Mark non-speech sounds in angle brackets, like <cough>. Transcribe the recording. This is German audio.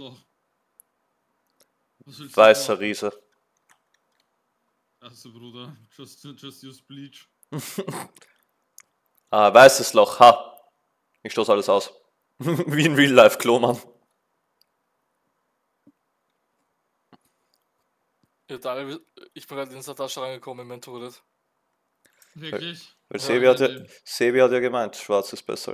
Loch. Weißer? Riese. Also Bruder, just, just use bleach. <laughs> Ah, weißes Loch. Ha. Ich stoß alles aus. <laughs> Wie in Real Life Klo, Mann. Ja, Daniel, ich bin gerade in der reingekommen im Mentoret. Wirklich? Weil Ja, Sebi hat, ja, Sebi hat ja gemeint, schwarz ist besser